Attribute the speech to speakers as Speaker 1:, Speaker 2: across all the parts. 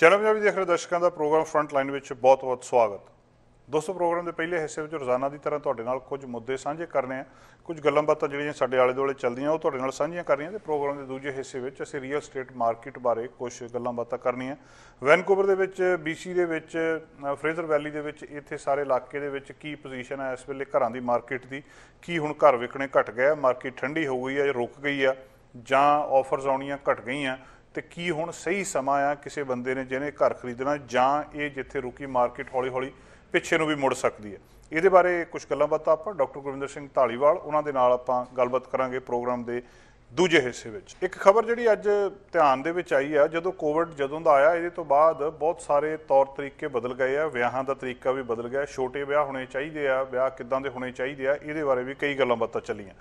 Speaker 1: Channel Punjabi ਦੇਖ ਰਹੇ ਦਰਸ਼ਕਾਂ ਦਾ ਪ੍ਰੋਗਰਾਮ ਫਰੰਟ ਲਾਈਨ ਵਿੱਚ ਬਹੁਤ-ਬਹੁਤ ਸਵਾਗਤ। ਦੋਸਤੋ ਪ੍ਰੋਗਰਾਮ ਦੇ ਪਹਿਲੇ ਹਿੱਸੇ ਵਿੱਚ ਰੋਜ਼ਾਨਾ ਦੀ ਤਰ੍ਹਾਂ ਤੁਹਾਡੇ ਨਾਲ ਕੁਝ ਮੁੱਦੇ ਸਾਂਝੇ ਕਰਨੇ ਆ। ਕੁਝ ਗੱਲਾਂ ਬਾਤਾਂ ਜਿਹੜੀਆਂ ਸਾਡੇ ਆਲੇ ਦੁਆਲੇ ਚੱਲਦੀਆਂ ਉਹ ਤੁਹਾਡੇ ਨਾਲ ਸਾਂਝੀਆਂ ਕਰਨੀਆਂ ਤੇ ਪ੍ਰੋਗਰਾਮ ਦੇ ਦੂਜੇ ਹਿੱਸੇ ਵਿੱਚ ਅਸੀਂ ਰੀਅਲ ਸਟੇਟ ਮਾਰਕੀਟ ਬਾਰੇ ਕੁਝ ਗੱਲਾਂ ਬਾਤਾਂ ਕਰਨੀਆਂ। ਵੈਨਕੂਵਰ ਦੇ ਵਿੱਚ BC ਦੇ ਵਿੱਚ ਅ, ਫਰੇਜ਼ਰ ਵੈਲੀ ਦੇ ਵਿੱਚ ਇੱਥੇ ਸਾਰੇ ਇਲਾਕੇ ਦੇ ਵਿੱਚ ਕੀ ਪੋਜੀਸ਼ਨ ਹੈ ਇਸ ਵੇਲੇ ਘਰਾਂ ਦੀ ਮਾਰਕੀਟ ਦੀ? ਕੀ ਹੁਣ ਘਰ ਵਿਕਣੇ ਘਟ ਗਿਆ ਮਾਰਕੀਟ ਠੰਡੀ ਹੋ ਗਈ ਹੈ ਜਾਂ ਰੁਕ ਗਈ ਆ? ਜਾਂ ਆਫਰਸ ਆਉਣੀਆਂ ਘਟ ਗਈਆਂ? ਤੇ ਕੀ ਹੁਣ ਸਹੀ ਸਮਾਂ ਆ ਕਿਸੇ ਬੰਦੇ ਨੇ ਜਿਹਨੇ ਘਰ ਖਰੀਦਣਾ ਜਾਂ ਇਹ ਜਿੱਥੇ ਰੁਕੀ ਮਾਰਕੀਟ ਹੌਲੀ-ਹੌਲੀ ਪਿੱਛੇ ਨੂੰ ਵੀ ਮੁੜ ਸਕਦੀ ਹੈ। ਇਹਦੇ ਬਾਰੇ ਕੁਝ ਗੱਲਾਂ ਬਾਤਾਂ ਆਪਾਂ ਡਾਕਟਰ ਗੁਰਵਿੰਦਰ ਸਿੰਘ ਢਾਲੀਵਾਲ ਉਹਨਾਂ ਦੇ ਨਾਲ ਆਪਾਂ ਗੱਲਬਾਤ ਕਰਾਂਗੇ ਪ੍ਰੋਗਰਾਮ ਦੇ ਦੂਜੇ ਹਿੱਸੇ ਵਿੱਚ। ਇੱਕ ਖਬਰ ਜਿਹੜੀ ਅੱਜ ਧਿਆਨ ਦੇ ਵਿੱਚ ਆਈ ਆ, ਜਦੋਂ ਕੋਵਿਡ ਜਦੋਂ ਦਾ ਆਇਆ, ਇਹਦੇ ਤੋਂ ਬਾਅਦ ਬਹੁਤ ਸਾਰੇ ਤੌਰ ਤਰੀਕੇ ਬਦਲ ਗਏ ਆ, ਵਿਆਹਾਂ ਦਾ ਤਰੀਕਾ ਵੀ ਬਦਲ ਗਿਆ, ਛੋਟੇ ਵਿਆਹ ਹੋਣੇ ਚਾਹੀਦੇ ਆ, ਵਿਆਹ ਕਿੱਦਾਂ ਦੇ ਹੋਣੇ ਚਾਹੀਦੇ ਆ, ਇਹਦੇ ਬਾਰੇ ਵੀ ਕਈ ਗੱਲਾਂ ਬਾਤਾਂ ਚੱਲੀਆਂ।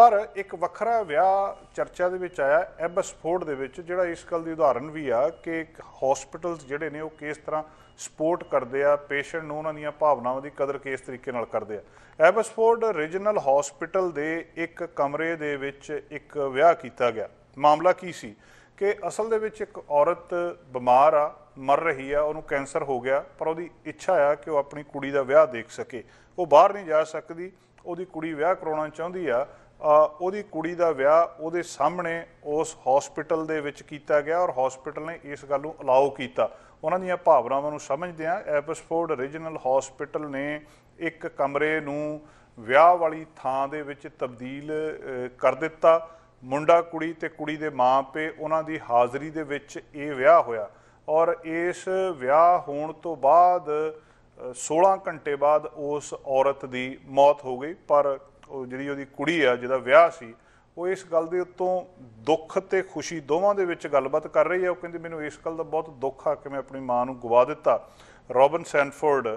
Speaker 1: ਪਰ ਇੱਕ ਵੱਖਰਾ ਵਿਆਹ ਚਰਚਾ ਦੇ ਵਿੱਚ ਆਇਆ ਐਬਸਫੋਰਡ ਦੇ ਵਿੱਚ, ਜਿਹੜਾ ਇਸ ਗੱਲ ਦੀ ਉਦਾਹਰਨ ਵੀ ਆ ਕਿ ਹਸਪੀਟਲਸ ਜਿਹੜੇ ਨੇ ਉਹ ਕਿਸ ਤਰ੍ਹਾਂ ਸਪੋਰਟ ਕਰਦੇ ਆ ਪੇਸ਼ੈਂਟ ਨੂੰ ਉਹਨਾਂ ਦੀਆਂ ਭਾਵਨਾਵਾਂ ਦੀ ਕਦਰ ਕਿਸ ਤਰੀਕੇ ਨਾਲ ਕਰਦੇ ਆ। ਐਬਸਫੋਰਡ ਰੀਜਨਲ ਹਸਪੀਟਲ ਦੇ ਇੱਕ ਕਮਰੇ ਦੇ ਵਿੱਚ ਇੱਕ ਵਿਆਹ ਕੀਤਾ ਗਿਆ। ਮਾਮਲਾ ਕੀ ਸੀ? ਕਿ ਅਸਲ ਦੇ ਵਿੱਚ ਇੱਕ ਔਰਤ ਬਿਮਾਰ ਆ, ਮਰ ਰਹੀ ਆ, ਉਹਨੂੰ ਕੈਂਸਰ ਹੋ ਗਿਆ, ਪਰ ਉਹਦੀ ਇੱਛਾ ਆ ਕਿ ਉਹ ਆਪਣੀ ਕੁੜੀ ਦਾ ਵਿਆਹ ਦੇਖ ਸਕੇ। ਉਹ ਬਾਹਰ ਨਹੀਂ ਜਾ ਸਕਦੀ, ਉਹਦੀ ਕੁੜੀ ਵਿਆਹ ਕਰਾਉਣਾ ਚਾਹੁੰਦੀ ਆ ਉਹਦੀ ਕੁੜੀ ਦਾ ਵਿਆਹ ਉਹਦੇ ਸਾਹਮਣੇ ਉਸ ਹਸਪੀਟਲ ਦੇ ਵਿੱਚ ਕੀਤਾ ਗਿਆ ਔਰ ਹਸਪੀਟਲ ਨੇ ਇਸ ਗੱਲ ਨੂੰ ਅਲਾਉ ਕੀਤਾ। ਉਹਨਾਂ ਦੀਆਂ ਭਾਵਨਾਵਾਂ ਨੂੰ ਸਮਝਦਿਆਂ ਐਬਸਫੋਰਡ ਰੀਜਨਲ ਹਸਪੀਟਲ ਨੇ ਇੱਕ ਕਮਰੇ ਨੂੰ ਵਿਆਹ ਵਾਲੀ ਥਾਂ ਦੇ ਵਿੱਚ ਤਬਦੀਲ ਕਰ ਦਿੱਤਾ। ਮੁੰਡਾ ਕੁੜੀ ਤੇ ਕੁੜੀ ਦੇ ਮਾਪੇ ਉਹਨਾਂ ਦੀ ਹਾਜ਼ਰੀ ਦੇ ਵਿੱਚ ਇਹ ਵਿਆਹ ਹੋਇਆ ਔਰ ਇਸ ਵਿਆਹ ਹੋਣ ਤੋਂ ਬਾਅਦ ਅ, 16 ਘੰਟੇ ਬਾਅਦ ਉਸ ਔਰਤ ਦੀ ਮੌਤ ਹੋ ਗਈ। ਪਰ ਉਹ ਜਿਹੜੀ ਉਹਦੀ ਕੁੜੀ ਆ, ਜਿਹਦਾ ਵਿਆਹ ਸੀ, ਉਹ ਇਸ ਗੱਲ ਦੇ ਉੱਤੋਂ ਦੁੱਖ ਤੇ ਖੁਸ਼ੀ ਦੋਵਾਂ ਦੇ ਵਿੱਚ ਗੱਲਬਾਤ ਕਰ ਰਹੀ ਹੈ। ਉਹ ਕਹਿੰਦੀ, ਮੈਨੂੰ ਇਸ ਗੱਲ ਦਾ ਬਹੁਤ ਦੁੱਖ ਆ ਕਿ ਮੈਂ ਆਪਣੀ ਮਾਂ ਨੂੰ ਗਵਾ ਦਿੱਤਾ, ਰੋਬਨ ਸੈਨਫੋਰਡ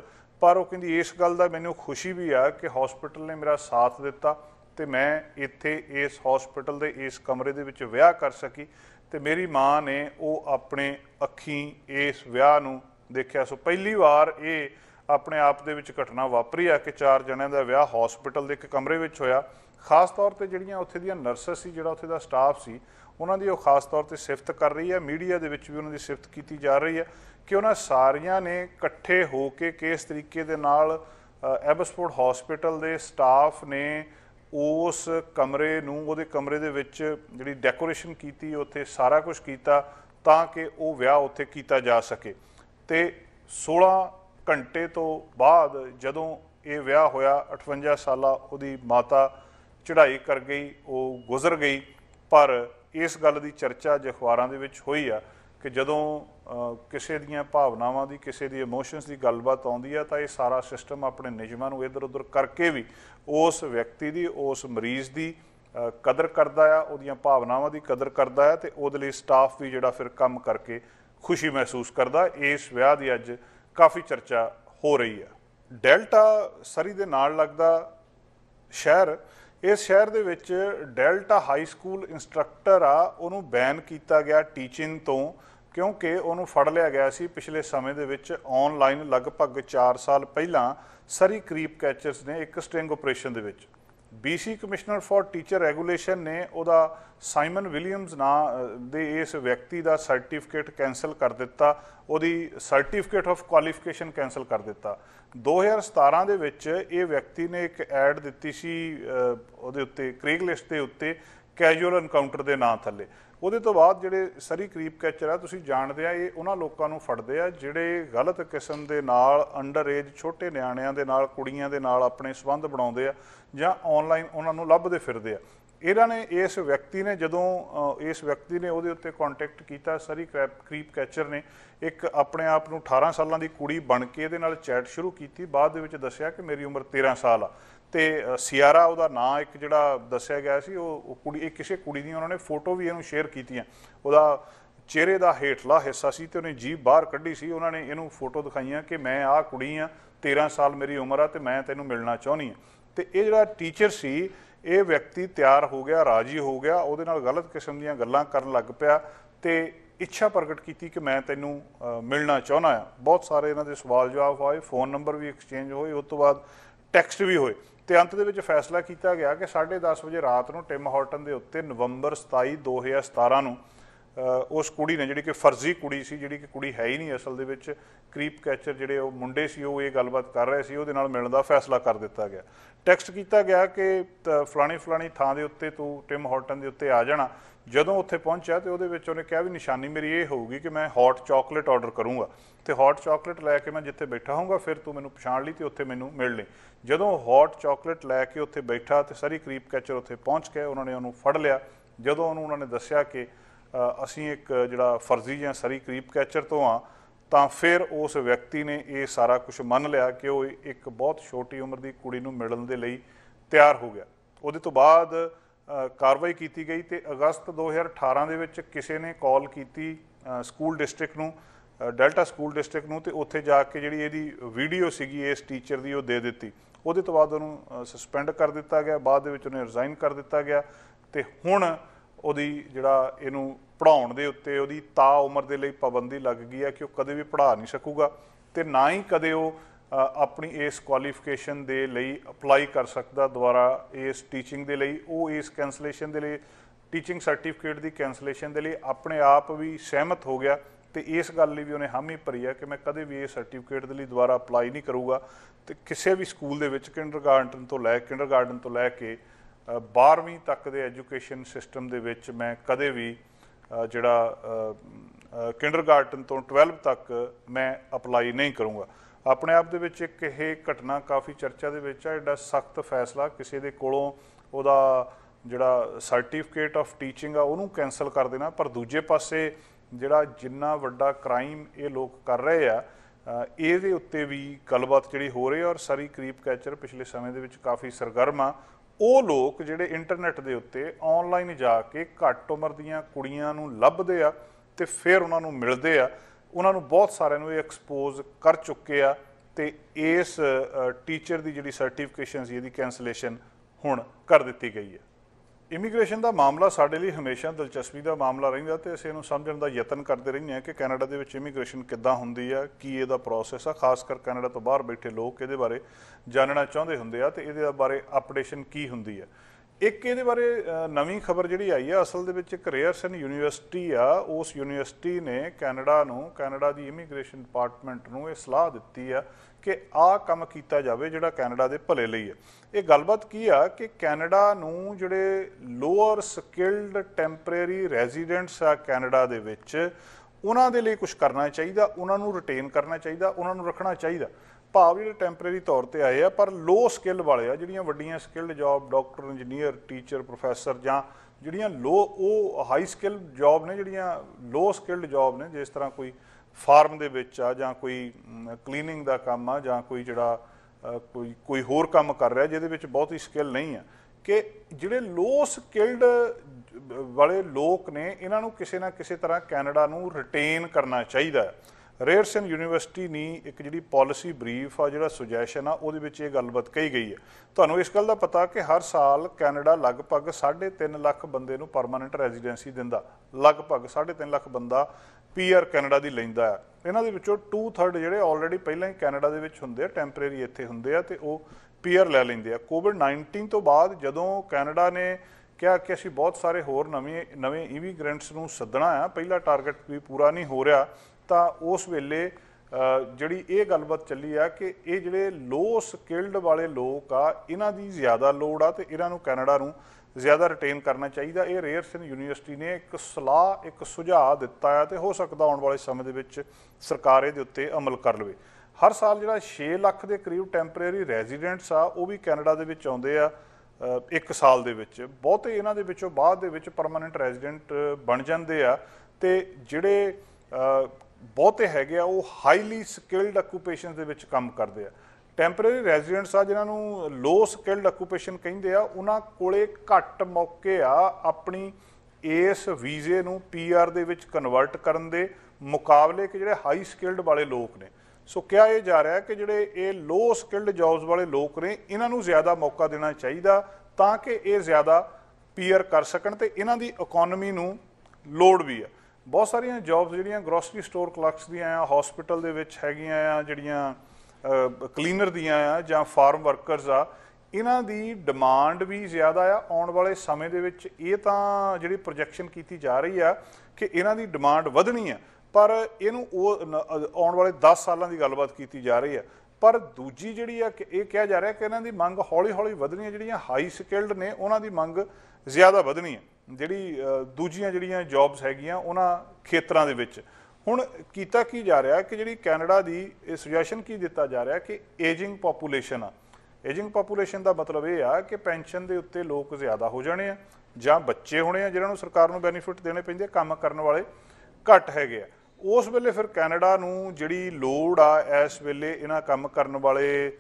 Speaker 1: ਪਰ ਉਹ ਕਹਿੰਦੀ, ਇਸ ਗੱਲ ਦਾ ਮੈਨੂੰ ਖੁਸ਼ੀ ਵੀ ਆ ਕਿ ਹਸਪੀਟਲ ਨੇ ਮੇਰਾ ਸਾਥ ਦਿੱਤਾ ਤੇ ਮੈਂ ਇੱਥੇ ਇਸ ਹਸਪੀਟਲ ਦੇ ਇਸ ਕਮਰੇ ਦੇ ਵਿੱਚ ਵਿਆਹ ਕਰ ਸਕੀ ਤੇ ਮੇਰੀ ਮਾਂ ਨੇ ਉਹ ਆਪਣੇ ਅੱਖੀਂ ਇਸ ਵਿਆਹ ਨੂੰ ਦੇਖਿਆ। ਸੋ ਪਹਿਲੀ ਵਾਰ ਇਹ ਆਪਣੇ ਆਪ ਦੇ ਵਿੱਚ ਘਟਨਾ ਵਾਪਰੀ ਆ ਕਿ ਚਾਰ ਜਣਿਆਂ ਦਾ ਵਿਆਹ ਹਸਪੀਟਲ ਦੇ ਇੱਕ ਕਮਰੇ ਵਿੱਚ ਹੋਇਆ। ਖਾਸ ਤੌਰ ਤੇ ਜਿਹੜੀਆਂ ਉੱਥੇ ਦੀਆਂ ਨਰਸਸ ਸੀ ਜਿਹੜਾ ਉੱਥੇ ਦਾ ਸਟਾਫ ਸੀ ਉਹਨਾਂ ਦੀ ਉਹ ਖਾਸ ਤੌਰ ਤੇ ਸਿਫਤ ਕਰ ਰਹੀ ਹੈ ਮੀਡੀਆ ਦੇ ਵਿੱਚ ਵੀ ਉਹਨਾਂ ਦੀ ਸਿਫਤ ਕੀਤੀ ਜਾ ਰਹੀ ਹੈ ਕਿ ਉਹਨਾਂ ਸਾਰੀਆਂ ਨੇ ਇਕੱਠੇ ਹੋ ਕੇ ਕਿਸ ਤਰੀਕੇ ਦੇ ਨਾਲ ਅ, ਐਬਸਫੋਰਡ ਹਸਪੀਟਲ ਦੇ ਸਟਾਫ ਨੇ ਉਸ ਕਮਰੇ ਨੂੰ ਉਹਦੇ ਕਮਰੇ ਦੇ ਵਿੱਚ ਜਿਹੜੀ ਡੈਕੋਰੇਸ਼ਨ ਕੀਤੀ ਉੱਥੇ ਸਾਰਾ ਕੁਝ ਕੀਤਾ ਤਾਂ ਕਿ ਉਹ ਵਿਆਹ ਉੱਥੇ ਕੀਤਾ ਜਾ ਸਕੇ। ਤੇ 16 ਘੰਟੇ ਤੋਂ ਬਾਅਦ ਜਦੋਂ ਇਹ ਵਿਆਹ ਹੋਇਆ 58 ਸਾਲਾ ਉਹਦੀ ਮਾਤਾ ਚੜ੍ਹਾਈ ਕਰ ਗਈ, ਉਹ ਗੁਜ਼ਰ ਗਈ। ਪਰ ਇਸ ਗੱਲ ਦੀ ਚਰਚਾ ਅੱਜ ਅਖਬਾਰਾਂ ਦੇ ਵਿੱਚ ਹੋਈ ਆ ਕਿ ਜਦੋਂ ਕਿਸੇ ਦੀਆਂ ਭਾਵਨਾਵਾਂ ਦੀ, ਕਿਸੇ ਦੀ ਇਮੋਸ਼ਨਸ ਦੀ ਗੱਲਬਾਤ ਆਉਂਦੀ ਆ, ਤਾਂ ਇਹ ਸਾਰਾ ਸਿਸਟਮ ਆਪਣੇ ਨਿਯਮਾਂ ਨੂੰ ਇੱਧਰ ਉੱਧਰ ਕਰਕੇ ਵੀ ਉਸ ਵਿਅਕਤੀ ਦੀ, ਉਸ ਮਰੀਜ਼ ਦੀ ਕਦਰ ਕਰਦਾ ਆ, ਉਹਦੀਆਂ ਭਾਵਨਾਵਾਂ ਦੀ ਕਦਰ ਕਰਦਾ ਆ ਤੇ ਉਹਦੇ ਲਈ ਸਟਾਫ ਵੀ ਜਿਹੜਾ ਫਿਰ ਕੰਮ ਕਰਕੇ ਖੁਸ਼ੀ ਮਹਿਸੂਸ ਕਰਦਾ। ਇਸ ਵਿਆਹ ਦੀ ਅੱਜ ਕਾਫੀ ਚਰਚਾ ਹੋ ਰਹੀ ਆ ਡੈਲਟਾ ਸਰੀ ਦੇ ਨਾਲ ਲੱਗਦਾ ਸ਼ਹਿਰ, ਇਸ ਸ਼ਹਿਰ ਦੇ ਵਿੱਚ ਡੈਲਟਾ ਹਾਈ ਸਕੂਲ ਇੰਸਟ੍ਰਕਟਰ ਆ, ਉਹਨੂੰ ਬੈਨ ਕੀਤਾ ਗਿਆ ਟੀਚਿੰਗ ਤੋਂ, ਕਿਉਂਕਿ ਉਹਨੂੰ ਫੜ ਲਿਆ ਗਿਆ ਸੀ ਪਿਛਲੇ ਸਮੇਂ ਦੇ ਵਿੱਚ ਆਨਲਾਈਨ ਲਗਭਗ 4 ਸਾਲ ਪਹਿਲਾਂ। ਸਰੀ ਕਰੀਪ ਕੈਚਰਸ ਨੇ ਇੱਕ ਸਟਿੰਗ ਆਪਰੇਸ਼ਨ ਦੇ ਵਿੱਚ। BC commissioner for teacher regulation ਨੇ ਉਹਦਾ ਸਾਈਮਨ ਵਿਲੀਅਮਸ ਨਾਂ ਦੇ ਇਸ ਵਿਅਕਤੀ ਦਾ ਸਰਟੀਫਿਕੇਟ ਕੈਨਸਲ ਕਰ ਦਿੱਤਾ। ਉਹਦੀ ਸਰਟੀਫਿਕੇਟ ਆਫ ਕੁਆਲੀਫਿਕੇਸ਼ਨ ਕੈਨਸਲ ਕਰ ਦਿੱਤਾ। 2017 ਦੇ ਵਿੱਚ ਇਹ ਵਿਅਕਤੀ ਨੇ ਇੱਕ ਐਡ ਦਿੱਤੀ ਸੀ ਉਹਦੇ ਉੱਤੇ ਕ੍ਰੇਗਲਿਸਟ ਦੇ ਉੱਤੇ ਕੈਜੂਅਲ ਐਨਕਾਊਂਟਰ ਦੇ ਨਾਂ ਥੱਲੇ। ਉਹਦੇ ਤੋਂ ਬਾਅਦ ਜਿਹੜੇ ਸਰੀ ਕਰੀਪ ਕੈਚਰ ਆ, ਤੁਸੀਂ ਜਾਣਦੇ ਆ, ਇਹ ਉਹਨਾਂ ਲੋਕਾਂ ਨੂੰ ਫੜਦੇ ਆ ਜਿਹੜੇ ਗਲਤ ਕਿਸਮ ਦੇ ਨਾਲ ਅੰਡਰ ਏਜ ਛੋਟੇ ਨਿਆਣਿਆਂ ਦੇ ਨਾਲ, ਕੁੜੀਆਂ ਦੇ ਨਾਲ ਆਪਣੇ ਸੰਬੰਧ ਬਣਾਉਂਦੇ ਆ ਜਾਂ ਆਨਲਾਈਨ ਉਹਨਾਂ ਨੂੰ ਲੱਭਦੇ ਫਿਰਦੇ ਆ। ਇਹਨਾਂ ਨੇ, ਇਸ ਵਿਅਕਤੀ ਨੇ ਜਦੋਂ ਇਸ ਵਿਅਕਤੀ ਨੇ ਉਹਦੇ ਉੱਤੇ ਕੰਟੈਕਟ ਕੀਤਾ, ਸਰੀ ਕ੍ਰੈਪ ਕਰੀਪ ਕੈਚਰ ਨੇ, ਇੱਕ ਆਪਣੇ ਆਪ ਨੂੰ 18 ਸਾਲਾਂ ਦੀ ਕੁੜੀ ਬਣ ਕੇ ਇਹਦੇ ਨਾਲ ਚੈਟ ਸ਼ੁਰੂ ਕੀਤੀ, ਬਾਅਦ ਦੇ ਵਿੱਚ ਦੱਸਿਆ ਕਿ ਮੇਰੀ ਉਮਰ 13 ਸਾਲ ਆ। ਤੇ ਅ, ਸਿਆਰਾ ਉਹਦਾ ਨਾਂ ਇੱਕ ਜਿਹੜਾ ਦੱਸਿਆ ਗਿਆ ਸੀ ਉਹ ਕੁੜੀ ਇਹ ਕਿਸੇ ਕੁੜੀ ਦੀ ਉਹਨਾਂ ਨੇ ਫੋਟੋ ਵੀ ਇਹਨੂੰ ਸ਼ੇਅਰ ਕੀਤੀਆਂ। ਉਹਦਾ ਚਿਹਰੇ ਦਾ ਹੇਠਲਾ ਹਿੱਸਾ ਸੀ ਤੇ ਉਹਨੇ ਜੀਭ ਬਾਹਰ ਕੱਢੀ ਸੀ। ਉਹਨਾਂ ਨੇ ਇਹਨੂੰ ਫੋਟੋ ਦਿਖਾਈਆਂ ਕਿ ਮੈਂ ਆਹ ਕੁੜੀ ਆ 13 ਸਾਲ ਮੇਰੀ ਉਮਰ ਆ ਤੇ ਮੈਂ ਤੈਨੂੰ ਮਿਲਣਾ ਚਾਹੁੰਦੀ ਆ। ਤੇ ਇਹ ਜਿਹੜਾ ਟੀਚਰ ਸੀ ਇਹ ਵਿਅਕਤੀ ਤਿਆਰ ਹੋ ਗਿਆ ਰਾਜੀ ਹੋ ਗਿਆ ਉਹਦੇ ਨਾਲ ਗਲਤ ਕਿਸਮ ਦੀਆਂ ਗੱਲਾਂ ਕਰਨ ਲੱਗ ਪਿਆ ਤੇ ਇੱਛਾ ਪ੍ਰਗਟ ਕੀਤੀ ਕਿ ਮੈਂ ਤੈਨੂੰ ਮਿਲਣਾ ਚਾਹੁੰਦਾ ਆ। ਬਹੁਤ ਸਾਰੇ ਇਹਨਾਂ ਦੇ ਸਵਾਲ ਜਵਾਬ ਹੋਏ ਫੋਨ ਨੰਬਰ ਵੀ ਐਕਸਚੇਂਜ ਹੋਏ ਉਸ ਤੋਂ ਬਾਅਦ ਟੈਕਸਟ ਵੀ ਹੋਏ। ਤੇ ਅੰਤ ਦੇ ਵਿੱਚ ਫੈਸਲਾ ਕੀਤਾ ਗਿਆ ਕਿ 10:30 ਵਜੇ ਰਾਤ ਨੂੰ ਟਿਮ ਹਾਰਟਨ ਦੇ ਉੱਤੇ ਨਵੰਬਰ 27 2017 ਨੂੰ ਉਸ ਕੁੜੀ ਨੇ, ਜਿਹੜੀ ਕਿ ਫਰਜ਼ੀ ਕੁੜੀ ਸੀ, ਜਿਹੜੀ ਕਿ ਕੁੜੀ ਹੈ ਹੀ ਨਹੀਂ ਅਸਲ ਦੇ ਵਿੱਚ, ਕਰੀਪ ਕੈਚਰ ਜਿਹੜੇ ਉਹ ਮੁੰਡੇ ਸੀ, ਉਹ ਇਹ ਗੱਲਬਾਤ ਕਰ ਰਹੇ ਸੀ, ਉਹਦੇ ਨਾਲ ਮਿਲਣ ਦਾ ਫੈਸਲਾ ਕਰ ਦਿੱਤਾ ਗਿਆ। ਟੈਕਸਟ ਕੀਤਾ ਗਿਆ ਕਿ ਫਲਾਣੀ ਫਲਾਣੀ ਥਾਂ ਦੇ ਉੱਤੇ ਤੂੰ ਟਿਮ ਹਾਰਟਨ ਦੇ ਉੱਤੇ ਆ ਜਾਣਾ ਜਦੋਂ ਉੱਥੇ ਪਹੁੰਚਿਆ ਤੇ ਉਹਦੇ ਵਿੱਚ ਉਹਨੇ ਕਿਹਾ ਵੀ ਨਿਸ਼ਾਨੀ ਮੇਰੀ ਇਹ ਹੋਊਗੀ ਕਿ ਮੈਂ ਹੌਟ ਚਾਕਲੇਟ ਆਰਡਰ ਕਰੂੰਗਾ। ਤੇ ਹੌਟ ਚਾਕਲੇਟ ਲੈ ਕੇ ਮੈਂ ਜਿੱਥੇ ਬੈਠਾ ਹੋਊਗਾ, ਫਿਰ ਤੂੰ ਮੈਨੂੰ ਪਛਾਣ ਲਈ ਤੇ ਉੱਥੇ ਮੈਨੂੰ ਮਿਲ ਲਈ। ਜਦੋਂ ਹੌਟ ਚਾਕਲੇਟ ਲੈ ਕੇ ਉੱਥੇ ਬੈਠਾ ਤੇ ਸਾਰੀ ਕਰੀਪ ਕੈਚਰ ਉੱਥੇ ਪਹੁੰਚ ਕੇ ਉਹਨਾਂ ਨੇ ਉਹਨੂੰ ਫੜ ਲਿਆ। ਜਦੋਂ ਉਹਨੂੰ ਉਹਨਾਂ ਨੇ ਦੱਸਿਆ ਕਿ ਅਸੀਂ ਇੱਕ ਜਿਹੜਾ ਫਰਜ਼ੀ ਜਾਂ ਸਰੀ ਕਰੀਪ ਕੈਚਰ ਤੋਂ ਆ ਤਾਂ ਫਿਰ ਉਸ ਵਿਅਕਤੀ ਨੇ ਇਹ ਸਾਰਾ ਕੁਝ ਮੰਨ ਲਿਆ ਕਿ ਉਹ ਇੱਕ ਬਹੁਤ ਛੋਟੀ ਉਮਰ ਦੀ ਕੁੜੀ ਨੂੰ ਮਿਲਣ ਦੇ ਲਈ ਤਿਆਰ ਹੋ ਗਿਆ। ਉਹਦੇ ਤੋਂ ਬਾਅਦ ਕਾਰਵਾਈ ਕੀਤੀ ਗਈ ਤੇ ਅਗਸਤ 2018 ਦੇ ਵਿੱਚ ਕਿਸੇ ਨੇ ਕਾਲ ਕੀਤੀ ਸਕੂਲ ਡਿਸਟ੍ਰਿਕਟ ਨੂੰ ਡੈਲਟਾ ਸਕੂਲ ਡਿਸਟ੍ਰਿਕਟ ਨੂੰ ਤੇ ਉੱਥੇ ਜਾ ਕੇ ਜਿਹੜੀ ਇਹਦੀ ਵੀਡੀਓ ਸੀਗੀ, ਇਸ ਟੀਚਰ ਦੀ ਉਹ ਦੇ ਦਿੱਤੀ। ਉਹਦੇ ਤੋਂ ਬਾਅਦ ਉਹਨੂੰ ਸਸਪੈਂਡ ਕਰ ਦਿੱਤਾ ਗਿਆ, ਬਾਅਦ ਦੇ ਵਿੱਚ ਉਹਨੇ ਰਿਜ਼ਾਈਨ ਕਰ ਦਿੱਤਾ ਗਿਆ ਤੇ ਹੁਣ ਉਹਦੀ ਜਿਹੜਾ ਇਹਨੂੰ ਪੜਾਉਣ ਦੇ ਉੱਤੇ ਉਹਦੀ ਤਾ ਉਮਰ ਦੇ ਲਈ ਪਾਬੰਦੀ ਲੱਗ ਗਈ ਹੈ ਕਿ ਉਹ ਕਦੇ ਵੀ ਪੜਾ ਨਹੀਂ ਸਕੂਗਾ ਤੇ ਨਾ ਹੀ ਕਦੇ ਉਹ ਆਪਣੀ ਇਸ ਕੁਆਲੀਫਿਕੇਸ਼ਨ ਦੇ ਲਈ ਅਪਲਾਈ ਕਰ ਸਕਦਾ ਦੁਬਾਰਾ ਇਸ ਟੀਚਿੰਗ ਦੇ ਲਈ, ਉਹ ਇਸ ਕੈਂਸਲੇਸ਼ਨ ਦੇ ਲਈ ਟੀਚਿੰਗ ਸਰਟੀਫਿਕੇਟ ਦੀ ਕੈਂਸਲੇਸ਼ਨ ਦੇ ਲਈ ਆਪਣੇ ਆਪ ਵੀ ਸਹਿਮਤ ਹੋ ਗਿਆ ਤੇ ਇਸ ਗੱਲ ਲਈ ਵੀ ਉਹਨੇ ਹਾਮੀ ਭਰੀ ਹੈ ਕਿ ਮੈਂ ਕਦੇ ਵੀ ਇਹ ਸਰਟੀਫਿਕੇਟ ਦੇ ਲਈ ਦੁਬਾਰਾ ਅਪਲਾਈ ਨਹੀਂ ਕਰੂੰਗਾ। ਤੇ ਕਿਸੇ ਵੀ ਸਕੂਲ ਦੇ ਵਿੱਚ ਕਿੰਡਰਗਾਰਟਨ ਤੋਂ ਲੈ ਕਿੰਡਰਗਾਰਟਨ ਤੋਂ ਲੈ ਕੇ 12ਵੀਂ ਤੱਕ ਦੇ ਐਜੂਕੇਸ਼ਨ ਸਿਸਟਮ ਦੇ ਵਿੱਚ ਮੈਂ ਕਦੇ ਵੀ ਜਿਹੜਾ ਕਿੰਡਰਗਾਰਟਨ ਤੋਂ 12 ਤੱਕ ਮੈਂ ਅਪਲਾਈ ਨਹੀਂ ਕਰੂੰਗਾ। ਆਪਣੇ ਆਪ ਦੇ ਵਿੱਚ ਇੱਕ ਇਹ ਘਟਨਾ ਕਾਫੀ ਚਰਚਾ ਦੇ ਵਿੱਚ ਆ ਐਡਾ ਸਖਤ ਫੈਸਲਾ ਕਿਸੇ ਦੇ ਕੋਲੋਂ ਉਹਦਾ ਜਿਹੜਾ ਸਰਟੀਫਿਕੇਟ ਆਫ ਟੀਚਿੰਗ ਆ, ਉਹਨੂੰ ਕੈਨਸਲ ਕਰ ਦੇਣਾ। ਪਰ ਦੂਜੇ ਪਾਸੇ ਜਿਹੜਾ ਜਿੰਨਾ ਵੱਡਾ ਕ੍ਰਾਈਮ ਇਹ ਲੋਕ ਕਰ ਰਹੇ ਆ ਇਹਦੇ ਉੱਤੇ ਵੀ ਗੱਲਬਾਤ ਜਿਹੜੀ ਹੋ ਰਹੀ ਹੈ ਔਰ ਸਾਰੀ ਕਰੀਪ ਕੈਚਰ ਪਿਛਲੇ ਸਮੇਂ ਦੇ ਵਿੱਚ ਕਾਫੀ ਸਰਗਰਮ ਆ। ਉਹ ਲੋਕ ਜਿਹੜੇ ਇੰਟਰਨੈਟ ਦੇ ਉੱਤੇ ਆਨਲਾਈਨ ਜਾ ਕੇ ਘੱਟ ਉਮਰ ਦੀਆਂ ਕੁੜੀਆਂ ਨੂੰ ਲੱਭਦੇ ਆ ਤੇ ਫਿਰ ਉਹਨਾਂ ਨੂੰ ਮਿਲਦੇ ਆ। ਉਹਨਾਂ ਨੂੰ ਬਹੁਤ ਸਾਰਿਆਂ ਨੂੰ ਇਹ ਐਕਸਪੋਜ਼ ਕਰ ਚੁੱਕੇ ਆ ਤੇ ਇਸ ਟੀਚਰ ਦੀ ਜਿਹੜੀ ਸਰਟੀਫਿਕੇਸ਼ਨ ਸੀ, ਇਹਦੀ ਕੈਂਸਲੇਸ਼ਨ ਹੁਣ ਕਰ ਦਿੱਤੀ ਗਈ ਹੈ। ਇਮੀਗ੍ਰੇਸ਼ਨ ਦਾ ਮਾਮਲਾ ਸਾਡੇ ਲਈ ਹਮੇਸ਼ਾ ਦਿਲਚਸਪੀ ਦਾ ਮਾਮਲਾ ਰਹਿੰਦਾ ਤੇ ਅਸੀਂ ਇਹਨੂੰ ਸਮਝਣ ਦਾ ਯਤਨ ਕਰਦੇ ਰਹਿੰਦੇ ਹਾਂ ਕਿ ਕੈਨੇਡਾ ਦੇ ਵਿੱਚ ਇਮੀਗ੍ਰੇਸ਼ਨ ਕਿੱਦਾਂ ਹੁੰਦੀ ਆ, ਕੀ ਇਹਦਾ ਪ੍ਰੋਸੈਸ ਆ, ਖਾਸ ਕਰ ਕੈਨੇਡਾ ਤੋਂ ਬਾਹਰ ਬੈਠੇ ਲੋਕ ਇਹਦੇ ਬਾਰੇ ਜਾਣਨਾ ਚਾਹੁੰਦੇ ਹੁੰਦੇ ਆ ਤੇ ਇਹਦੇ ਬਾਰੇ ਅਪਡੇਸ਼ਨ ਕੀ ਹੁੰਦੀ ਆ। ਇੱਕ ਇਹਦੇ ਬਾਰੇ ਨਵੀਂ ਖਬਰ ਜਿਹੜੀ ਆਈ ਆ, ਅਸਲ ਦੇ ਵਿੱਚ ਇੱਕ ਰੇਅਰਸਨ ਯੂਨੀਵਰਸਿਟੀ ਆ, ਉਸ ਯੂਨੀਵਰਸਿਟੀ ਨੇ ਕੈਨੇਡਾ ਨੂੰ, ਕੈਨੇਡਾ ਦੀ ਇਮੀਗ੍ਰੇਸ਼ਨ ਡਿਪਾਰਟਮੈਂਟ ਨੂੰ ਇਹ ਸਲਾਹ ਦਿੱਤੀ ਆ ਕਿ ਆਹ ਕੰਮ ਕੀਤਾ ਜਾਵੇ ਜਿਹੜਾ ਕੈਨੇਡਾ ਦੇ ਭਲੇ ਲਈ ਹੈ ਇਹ ਗੱਲਬਾਤ ਕੀ ਆ ਕਿ ਕੈਨੇਡਾ ਨੂੰ ਜਿਹੜੇ ਲੋਅਰ ਸਕਿਲਡ ਟੈਂਪਰੇਰੀ ਰੈਜ਼ੀਡੈਂਟਸ ਆ ਕੈਨੇਡਾ ਦੇ ਵਿੱਚ, ਉਹਨਾਂ ਦੇ ਲਈ ਕੁਝ ਕਰਨਾ ਚਾਹੀਦਾ, ਉਹਨਾਂ ਨੂੰ ਰਿਟੇਨ ਕਰਨਾ ਚਾਹੀਦਾ, ਉਹਨਾਂ ਨੂੰ ਰੱਖਣਾ ਚਾਹੀਦਾ। ਭਾਵ ਜਿਹੜੇ ਟੈਂਪਰੇਰੀ ਤੌਰ ਤੇ ਆਏ ਆ, ਪਰ ਲੋ ਸਕਿੱਲ ਵਾਲੇ ਆ, ਜਿਹੜੀਆਂ ਵੱਡੀਆਂ skilled job doctor engineer teacher professor ਜਾਂ ਜਿਹੜੀਆਂ ਲੋ ਉਹ ਹਾਈ ਸਕਿੱਲ ਜੌਬ ਨੇ, ਜਿਹੜੀਆਂ ਲੋ ਸਕਿੱਲਡ ਜੌਬ ਨੇ, ਜਿਸ ਤਰ੍ਹਾਂ ਕੋਈ ਫਾਰਮ ਦੇ ਵਿੱਚ ਆ ਜਾਂ ਕੋਈ ਕਲੀਨਿੰਗ ਦਾ ਕੰਮ ਆ ਜਾਂ ਕੋਈ ਜਿਹੜਾ ਕੋਈ ਕੋਈ ਹੋਰ ਕੰਮ ਕਰ ਰਿਹਾ, ਜਿਹਦੇ ਵਿੱਚ ਬਹੁਤੀ ਸਕਿੱਲ ਨਹੀਂ ਆ, ਕਿ ਜਿਹੜੇ ਲੋ ਸਕਿਲਡ ਵਾਲੇ ਲੋਕ ਨੇ, ਇਹਨਾਂ ਨੂੰ ਕਿਸੇ ਨਾ ਕਿਸੇ ਤਰ੍ਹਾਂ ਕੈਨੇਡਾ ਨੂੰ ਰਿਟੇਨ ਕਰਨਾ ਚਾਹੀਦਾ ਰੇਅਰਸਨ ਯੂਨੀਵਰਸਿਟੀ ਨੇ ਇੱਕ ਜਿਹੜੀ ਪਾਲਿਸੀ ਬਰੀਫ ਆ, ਜਿਹੜਾ ਸੁਜੈਸ਼ਨ ਆ, ਉਹਦੇ ਵਿੱਚ ਇਹ ਗੱਲਬਾਤ ਕਹੀ ਗਈ ਹੈ। ਤੁਹਾਨੂੰ ਇਸ ਗੱਲ ਦਾ ਪਤਾ ਕਿ ਹਰ ਸਾਲ ਕੈਨੇਡਾ ਲਗਭਗ 3.5 ਲੱਖ ਬੰਦੇ ਨੂੰ ਪਰਮਾਨੈਂਟ ਰੈਜ਼ੀਡੈਂਸੀ ਦਿੰਦਾ। ਲਗਭਗ 3.5 ਲੱਖ ਬੰਦਾ ਪੀਆਰ ਕੈਨੇਡਾ ਦੀ ਲੈਂਦਾ ਆ ਇਹਨਾਂ ਦੇ ਵਿੱਚੋਂ 2/3 ਜਿਹੜੇ ਆਲਰੇਡੀ ਪਹਿਲਾਂ ਹੀ ਕੈਨੇਡਾ ਦੇ ਵਿੱਚ ਹੁੰਦੇ ਆ ਟੈਂਪਰੇਰੀ ਇੱਥੇ ਹੁੰਦੇ ਆ ਤੇ ਉਹ ਪੀਆਰ ਲੈ ਲੈਂਦੇ ਆ। ਕੋਵਿਡ 19 ਤੋਂ ਬਾਅਦ ਜਦੋਂ ਕੈਨੇਡਾ ਨੇ ਕਿਹਾ ਕਿ ਅਸੀਂ ਬਹੁਤ ਸਾਰੇ ਹੋਰ ਨਵੇਂ ਨਵੇਂ ਇਮੀਗ੍ਰੈਂਟਸ ਨੂੰ ਸੱਦਣਾ ਆ, ਪਹਿਲਾ ਟਾਰਗੇਟ ਵੀ ਪੂਰਾ ਨਹੀਂ ਹੋ ਰਿਹਾ ਤਾਂ ਉਸ ਵੇਲੇ ਜਿਹੜੀ ਇਹ ਗੱਲਬਾਤ ਚੱਲੀ ਆ ਕਿ ਇਹ ਜਿਹੜੇ ਲੋ ਸਕਿਲਡ ਵਾਲੇ ਲੋਕ ਆ, ਇਹਨਾਂ ਦੀ ਜ਼ਿਆਦਾ ਲੋੜ ਆ ਤੇ ਇਹਨਾਂ ਨੂੰ ਕੈਨੇਡਾ ਨੂੰ ਜ਼ਿਆਦਾ ਰਿਟੇਨ ਕਰਨਾ ਚਾਹੀਦਾ। ਇਹ ਰੇਅਰਸਨ ਯੂਨੀਵਰਸਿਟੀ ਨੇ ਇੱਕ ਸਲਾਹ, ਇੱਕ ਸੁਝਾਅ ਦਿੱਤਾ ਆ ਤੇ ਹੋ ਸਕਦਾ ਆਉਣ ਵਾਲੇ ਸਮੇਂ ਦੇ ਵਿੱਚ ਸਰਕਾਰ ਇਹਦੇ ਉੱਤੇ ਅਮਲ ਕਰ ਲਵੇ। ਹਰ ਸਾਲ ਜਿਹੜਾ 6 ਲੱਖ ਦੇ ਕਰੀਬ ਟੈਂਪਰੇਰੀ ਰੈਜ਼ੀਡੈਂਟਸ ਆ, ਉਹ ਵੀ ਕੈਨੇਡਾ ਦੇ ਵਿੱਚ ਆਉਂਦੇ ਆ ਇੱਕ ਸਾਲ ਦੇ ਵਿੱਚ। ਬਹੁਤੇ ਇਹਨਾਂ ਦੇ ਵਿੱਚੋਂ ਬਾਅਦ ਦੇ ਵਿੱਚ ਪਰਮਨੈਂਟ ਰੈਜ਼ੀਡੈਂਟ ਬਣ ਜਾਂਦੇ ਆ ਤੇ ਜਿਹੜੇ ਬਹੁਤੇ ਹੈਗੇ ਆ, ਉਹ ਹਾਈਲੀ ਸਕਿਲਡ ਆਕੂਪੇਸ਼ਨਸ ਦੇ ਵਿੱਚ ਕੰਮ ਕਰਦੇ ਆ। ਟੈਂਪਰੇਰੀ ਰੈਜ਼ੀਡੈਂਟਸ ਆ, ਜਿਨ੍ਹਾਂ ਨੂੰ ਲੋ ਸਕਿਲਡ ਆਕੂਪੇਸ਼ਨ ਕਹਿੰਦੇ ਆ, ਉਹਨਾਂ ਕੋਲੇ ਘੱਟ ਮੌਕੇ ਆ ਆਪਣੀ ਇਸ ਵੀਜ਼ੇ ਨੂੰ ਪੀਆਰ ਦੇ ਵਿੱਚ ਕਨਵਰਟ ਕਰਨ ਦੇ ਮੁਕਾਬਲੇ ਕਿ ਜਿਹੜੇ ਹਾਈ ਸਕਿਲਡ ਵਾਲੇ ਲੋਕ ਨੇ। ਸੋ ਕਿਹਾ ਇਹ ਜਾ ਰਿਹਾ ਕਿ ਜਿਹੜੇ ਇਹ ਲੋ ਸਕਿਲਡ ਜੌਬਸ ਵਾਲੇ ਲੋਕ ਨੇ, ਇਹਨਾਂ ਨੂੰ ਜ਼ਿਆਦਾ ਮੌਕਾ ਦੇਣਾ ਚਾਹੀਦਾ ਤਾਂ ਕਿ ਇਹ ਜ਼ਿਆਦਾ ਪੀਆਰ ਕਰ ਸਕਣ ਤੇ ਇਹਨਾਂ ਦੀ ਇਕਨੋਮੀ ਨੂੰ ਲੋੜ ਵੀ ਆ। ਬਹੁਤ ਸਾਰੀਆਂ ਜੌਬਸ ਜਿਹੜੀਆਂ ਗਰੋਸਰੀ ਸਟੋਰ ਕਲਰਕਸ ਦੀਆਂ ਆ ਹਸਪੀਟਲ ਦੇ ਵਿੱਚ ਹੈਗੀਆਂ ਆ, ਜਿਹੜੀਆਂ ਕਲੀਨਰ ਦੀਆਂ ਆ ਜਾਂ ਫਾਰਮ ਵਰਕਰਸ ਆ, ਇਹਨਾਂ ਦੀ ਡਿਮਾਂਡ ਵੀ ਜ਼ਿਆਦਾ ਆ। ਆਉਣ ਵਾਲੇ ਸਮੇਂ ਦੇ ਵਿੱਚ ਇਹ ਤਾਂ ਜਿਹੜੀ ਪ੍ਰੋਜੈਕਸ਼ਨ ਕੀਤੀ ਜਾ ਰਹੀ ਆ ਕਿ ਇਹਨਾਂ ਦੀ ਡਿਮਾਂਡ ਵਧਣੀ ਆ। ਪਰ ਇਹਨੂੰ ਉਹ ਆਉਣ ਵਾਲੇ 10 ਸਾਲਾਂ ਦੀ ਗੱਲਬਾਤ ਕੀਤੀ ਜਾ ਰਹੀ ਆ। ਪਰ ਦੂਜੀ ਜਿਹੜੀ ਆ ਇਹ ਕਿਹਾ ਜਾ ਰਿਹਾ ਕਿ ਇਹਨਾਂ ਦੀ ਮੰਗ ਹੌਲੀ-ਹੌਲੀ ਵਧਣੀ ਹੈ, ਜਿਹੜੀਆਂ ਹਾਈ ਸਕਿਲਡ ਨੇ, ਉਹਨਾਂ ਦੀ ਮੰਗ ਜ਼ਿਆਦਾ ਵਧਣੀ ਹੈ। ਜਿਹੜੀ ਦੂਜੀਆਂ ਜਿਹੜੀਆਂ ਜੌਬਸ ਹੈਗੀਆਂ ਉਹਨਾਂ ਖੇਤਰਾਂ ਦੇ ਵਿੱਚ। ਹੁਣ ਕੀਤਾ ਕੀ ਜਾ ਰਿਹਾ ਕਿ ਜਿਹੜੀ ਕੈਨੇਡਾ ਦੀ ਇਹ ਸੁਜੈਸ਼ਨ ਕੀ ਦਿੱਤਾ ਜਾ ਰਿਹਾ ਕਿ ਏਜਿੰਗ ਪੋਪੂਲੇਸ਼ਨ ਆ। ਏਜਿੰਗ ਪੋਪੂਲੇਸ਼ਨ ਦਾ ਮਤਲਬ ਇਹ ਆ ਕਿ ਪੈਨਸ਼ਨ ਦੇ ਉੱਤੇ ਲੋਕ ਜ਼ਿਆਦਾ ਹੋ ਜਾਣੇ ਆ ਜਾਂ ਬੱਚੇ ਹੋਣੇ ਆ, ਜਿਹਨਾਂ ਨੂੰ ਸਰਕਾਰ ਨੂੰ ਬੈਨੀਫਿਟ ਦੇਣੇ ਪੈਂਦੇ ਆ, ਕੰਮ ਕਰਨ ਵਾਲੇ ਘੱਟ ਹੈਗੇ ਆ। ਉਸ ਵੇਲੇ ਫਿਰ ਕੈਨੇਡਾ ਨੂੰ ਜਿਹੜੀ ਲੋੜ ਆ ਇਸ ਵੇਲੇ ਇਹਨਾਂ ਕੰਮ ਕਰਨ ਵਾਲੇ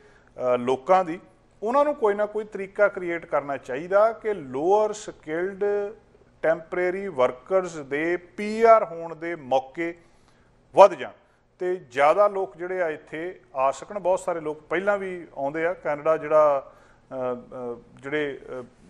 Speaker 1: ਲੋਕਾਂ ਦੀ, ਉਹਨਾਂ ਨੂੰ ਕੋਈ ਨਾ ਕੋਈ ਤਰੀਕਾ ਕ੍ਰੀਏਟ ਕਰਨਾ ਚਾਹੀਦਾ ਕਿ ਲੋਅਰ ਸਕਿਲਡ ਟੈਂਪਰੇਰੀ ਵਰਕਰਸ ਦੇ ਪੀਆਰ ਹੋਣ ਦੇ ਮੌਕੇ ਵੱਧ ਜਾਣ। ਤੇ ਜ਼ਿਆਦਾ ਲੋਕ ਜਿਹੜੇ ਆ ਇੱਥੇ ਆ ਸਕਣ, ਬਹੁਤ ਸਾਰੇ ਲੋਕ ਪਹਿਲਾਂ ਵੀ ਆਉਂਦੇ ਆ। ਕੈਨੇਡਾ ਜਿਹੜਾ ਜਿਹੜੇ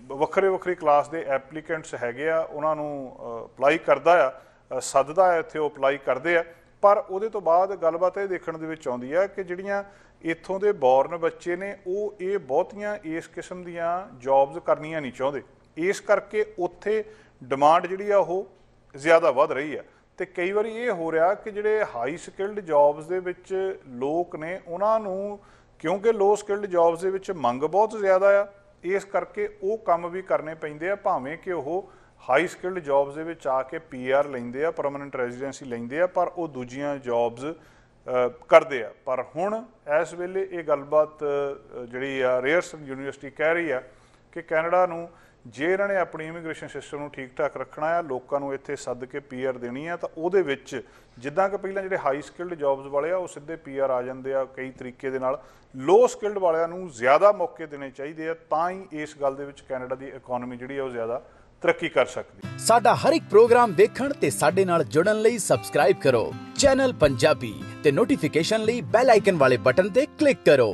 Speaker 1: ਵੱਖਰੇ ਵੱਖਰੇ ਕਲਾਸ ਦੇ ਐਪਲੀਕੈਂਟਸ ਹੈਗੇ ਆ, ਉਹਨਾਂ ਨੂੰ ਅਪਲਾਈ ਕਰਦਾ ਆ। ਸੱਦਦਾ ਹੈ, ਇੱਥੇ ਉਹ ਅਪਲਾਈ ਕਰਦੇ ਆ। ਪਰ ਉਹਦੇ ਤੋਂ ਬਾਅਦ ਗੱਲਬਾਤ ਇਹ ਦੇਖਣ ਦੇ ਵਿੱਚ ਆਉਂਦੀ ਆ ਕਿ ਜਿਹੜੀਆਂ ਇੱਥੋਂ ਦੇ ਬੌਰਨ ਬੱਚੇ ਨੇ, ਉਹ ਇਹ ਬਹੁਤੀਆਂ ਇਸ ਕਿਸਮ ਦੀਆਂ ਜੌਬਸ ਕਰਨੀਆਂ ਨਹੀਂ ਚਾਹੁੰਦੇ। ਇਸ ਕਰਕੇ ਉੱਥੇ ਡਿਮਾਂਡ ਜਿਹੜੀ ਆ, ਉਹ ਜ਼ਿਆਦਾ ਵੱਧ ਰਹੀ ਆ। ਤੇ ਕਈ ਵਾਰੀ ਇਹ ਹੋ ਰਿਹਾ ਕਿ ਜਿਹੜੇ ਹਾਈ ਸਕਿਲਡ ਜੌਬਸ ਦੇ ਵਿੱਚ ਲੋਕ ਨੇ, ਉਹਨਾਂ ਨੂੰ ਕਿਉਂਕਿ ਲੋ ਸਕਿਲਡ ਜੌਬਸ ਦੇ ਵਿੱਚ ਮੰਗ ਬਹੁਤ ਜ਼ਿਆਦਾ ਆ, ਇਸ ਕਰਕੇ ਉਹ ਕੰਮ ਵੀ ਕਰਨੇ ਪੈਂਦੇ ਆ, ਭਾਵੇਂ ਕਿ ਉਹ ਹਾਈ ਸਕਿਲਡ ਜੌਬਸ ਦੇ ਵਿੱਚ ਆ ਕੇ ਪੀਆਰ ਲੈਂਦੇ ਆ ਪਰਮਨੈਂਟ ਰੈਜ਼ੀਡੈਂਸੀ ਲੈਂਦੇ ਆ, ਪਰ ਉਹ ਦੂਜੀਆਂ ਜੌਬਸ ਕਰਦੇ ਆ। ਪਰ ਹੁਣ ਇਸ ਵੇਲੇ ਇਹ ਗੱਲਬਾਤ ਜਿਹੜੀ ਆ ਰੇਅਰਸਨ ਯੂਨੀਵਰਸਿਟੀ ਕਹਿ ਰਹੀ ਆ ਕਿ ਕੈਨੇਡਾ ਨੂੰ ਜੇ ਇਹਨਾਂ ਨੇ ਆਪਣੀ ਇਮੀਗ੍ਰੇਸ਼ਨ ਸਿਸਟਮ ਨੂੰ ਠੀਕ ਠਾਕ ਰੱਖਣਾ ਆ, ਲੋਕਾਂ ਨੂੰ ਇੱਥੇ ਸੱਦ ਕੇ ਪੀਆਰ ਦੇਣੀ ਆ, ਤਾਂ ਉਹਦੇ ਵਿੱਚ ਜਿੱਦਾਂ ਕਿ ਪਹਿਲਾਂ ਜਿਹੜੇ ਹਾਈ ਸਕਿਲਡ ਜੌਬਸ ਵਾਲੇ ਆ, ਉਹ ਸਿੱਧੇ ਪੀਆਰ ਆ ਜਾਂਦੇ ਆ ਕਈ ਤਰੀਕੇ ਦੇ ਨਾਲ। ਲੋ ਸਕਿਲਡ ਵਾਲਿਆਂ ਨੂੰ ਜ਼ਿਆਦਾ ਮੌਕੇ ਦੇਣੇ ਚਾਹੀਦੇ ਆ, ਤਾਂ ਹੀ ਇਸ ਗੱਲ ਦੇ ਵਿੱਚ ਕੈਨੇਡਾ ਦੀ ਇਕਨੋਮੀ ਜਿਹੜੀ ਆ ਉਹ ਜ਼ਿਆਦਾ ਤਰੱਕੀ ਕਰ ਸਕਦੀ
Speaker 2: ਸਾਡਾ ਹਰ ਇੱਕ ਪ੍ਰੋਗਰਾਮ ਦੇਖਣ ਤੇ ਸਾਡੇ ਨਾਲ ਜੁੜਨ ਲਈ ਸਬਸਕ੍ਰਾਈਬ ਕਰੋ। ਚੈਨਲ ਪੰਜਾਬੀ ਤੇ ਨੋਟੀਫਿਕੇਸ਼ਨ ਲਈ ਬੈਲ ਆਈਕਨ ਵਾਲੇ ਬਟਨ ਤੇ ਕਲਿੱਕ ਕਰੋ।